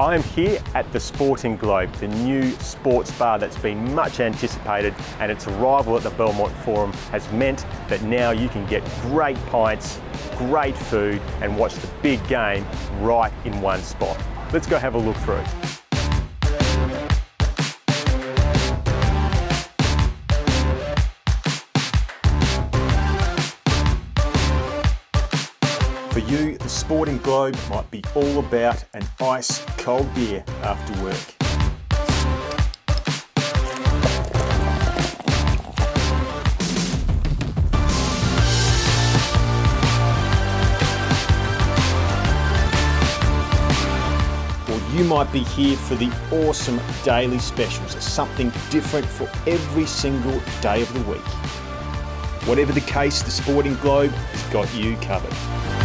I am here at the Sporting Globe, the new sports bar that's been much anticipated and its arrival at the Belmont Forum has meant that now you can get great pints, great food and watch the big game right in one spot. Let's go have a look through. For you, the Sporting Globe might be all about an ice cold beer after work. Or you might be here for the awesome daily specials, something different for every single day of the week. Whatever the case, the Sporting Globe has got you covered.